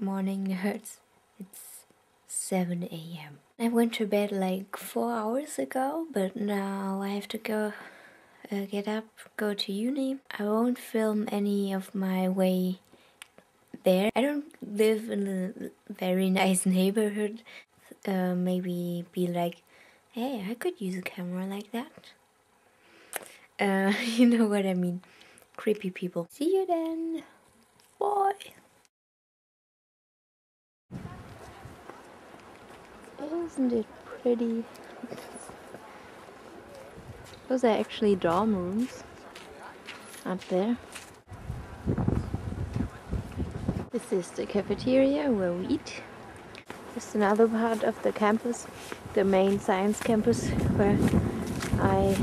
morning nerds. It's 7 a.m. I went to bed like four hours ago, but now I have to go uh, get up, go to uni. I won't film any of my way there. I don't live in a very nice neighborhood. Uh, maybe be like, hey, I could use a camera like that. Uh, you know what I mean. Creepy people. See you then. Bye. Isn't it pretty? Those are actually dorm rooms up there. This is the cafeteria where we eat. Just another part of the campus, the main science campus where I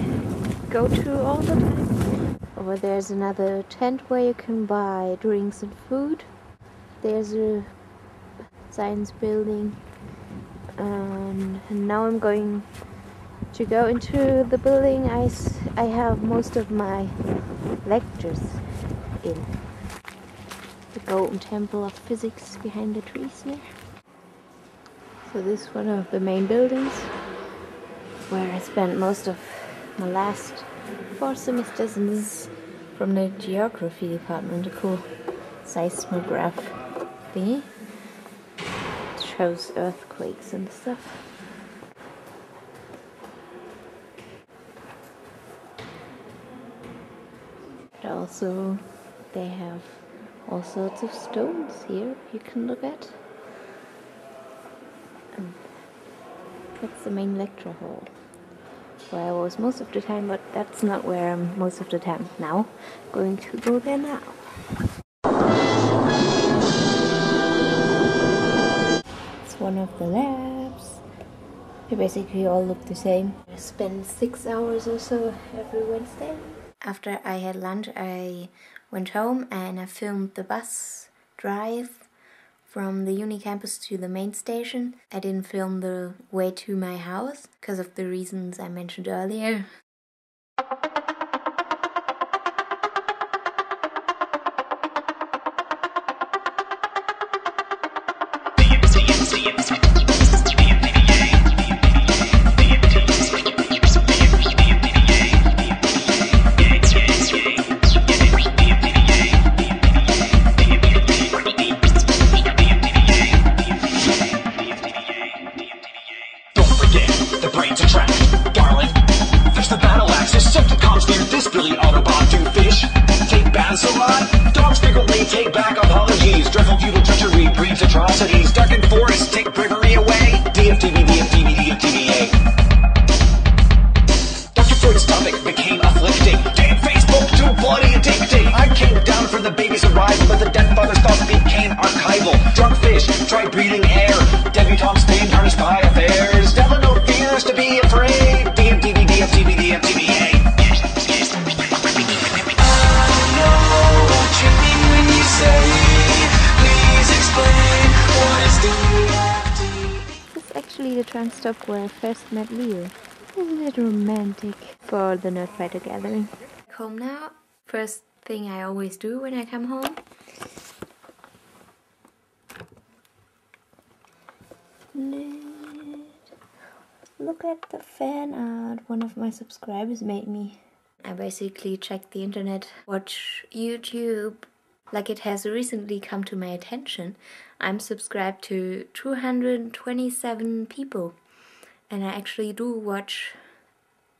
go to all the time. Over there's another tent where you can buy drinks and food. There's a science building Um, and now I'm going to go into the building I, I have most of my lectures in. The Golden Temple of Physics behind the trees here. So this is one of the main buildings where I spent most of my last four semesters and this is from the geography department, a cool seismograph thingy. Shows earthquakes and stuff. But also they have all sorts of stones here you can look at. And that's the main lecture hall where I was most of the time, but that's not where I'm most of the time now. Going to go there now. One of the labs. They basically all look the same. I spend six hours or so every Wednesday. After I had lunch, I went home and I filmed the bus drive from the uni campus to the main station. I didn't film the way to my house because of the reasons I mentioned earlier. The brains are trapped, darling. There's the battle axe, Decepticons near this Billy Autobot do fish. Take baths a lot, dogs frequently take back apologies. Dreadful feudal treachery breeds atrocities. Darkened forests take bravery the stop where I first met Leo. Isn't it romantic for the Nerdfighter gathering? Home now. First thing I always do when I come home. Look at the fan art one of my subscribers made me. I basically check the internet, watch YouTube. Like it has recently come to my attention. I'm subscribed to 227 people. And I actually do watch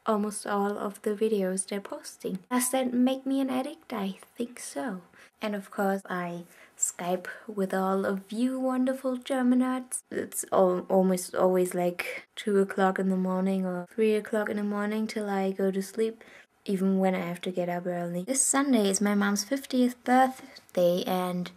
almost all of the videos they're posting. Does that make me an addict? I think so. And of course, I Skype with all of you wonderful German Germanites. It's al- almost always like 2 o'clock in the morning or 3 o'clock in the morning till I go to sleep, even when I have to get up early. This Sunday is my mom's 50th birthday, and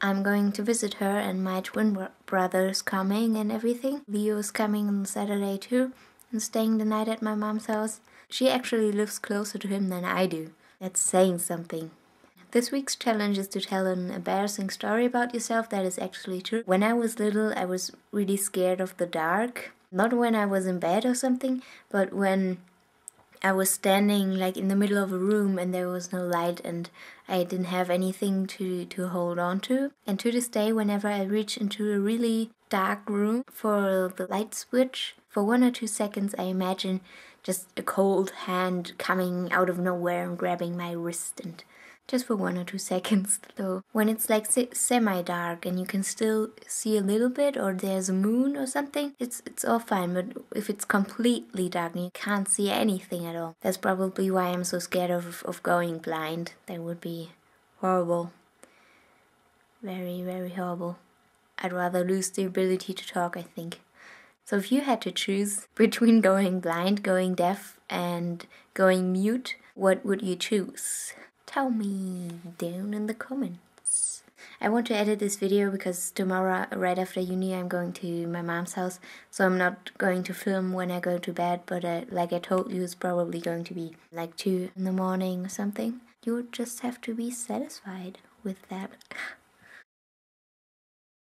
I'm going to visit her, and my twin bro- brother's coming and everything. Leo's coming on Saturday too and staying the night at my mom's house. She actually lives closer to him than I do. That's saying something. This week's challenge is to tell an embarrassing story about yourself that is actually true. When I was little, I was really scared of the dark. Not when I was in bed or something, but when I was standing like in the middle of a room and there was no light and I didn't have anything to, to hold on to. And to this day, whenever I reach into a really dark room for the light switch, for one or two seconds, I imagine just a cold hand coming out of nowhere and grabbing my wrist and just for one or two seconds though. When it's like semi-dark and you can still see a little bit or there's a moon or something it's it's all fine. But if it's completely dark and you can't see anything at all that's probably why i'm so scared of of going blind. That would be horrible. Very very horrible. I'd rather lose the ability to talk i think. So if you had to choose between going blind going deaf and going mute what would you choose Tell me down in the comments. I want to edit this video because tomorrow, right after uni, I'm going to my mom's house. So I'm not going to film when I go to bed, but uh, like I told you, it's probably going to be like 2 in the morning or something. You just have to be satisfied with that.